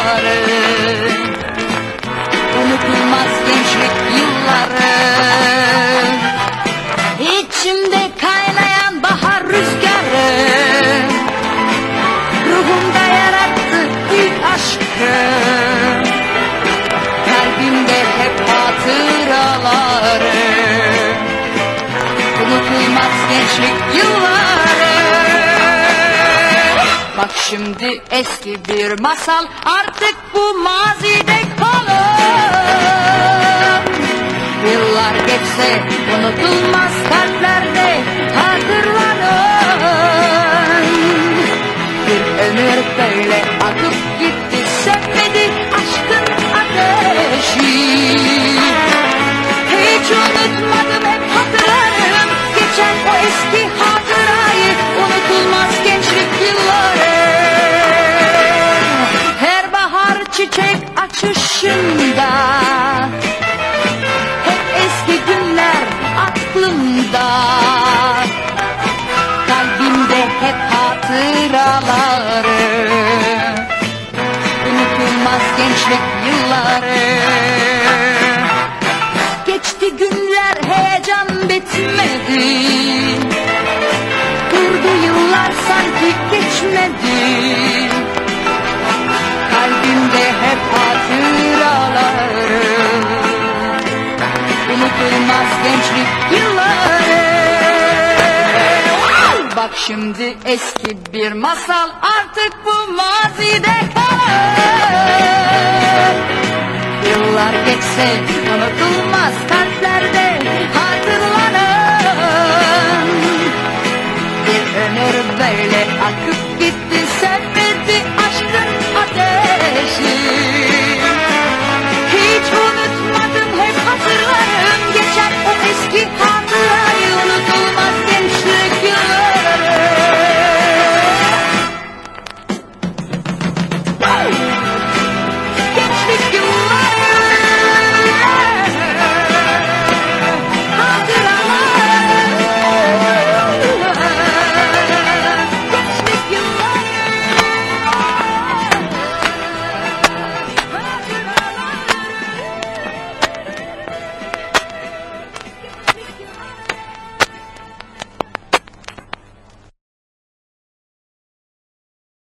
yolları Unutulmaz gençlik yılları. İçimde kaynayan bahar rüzgarı. Ruhumda yarattı ilk aşkı. Kalbimde hep hatıraları. Unutulmaz gençlik yılları. Bak şimdi eski bir masal Artık bu mazide kalır Yıllar geçse unutulmaz kalplerde hatırlanır Bir ömür böyle akıp açışında Hep eski günler aklımda. Kalbimde hep hatıraları. Unutulmaz gençlik yılları. Geçti günler heyecan bitmedi. Durdu yıllar sanki geçmedi Unutulmaz gençlik yılları. Bak şimdi eski bir masal artık bu mazide kalır. Yıllar geçse unutulmaz kalplerde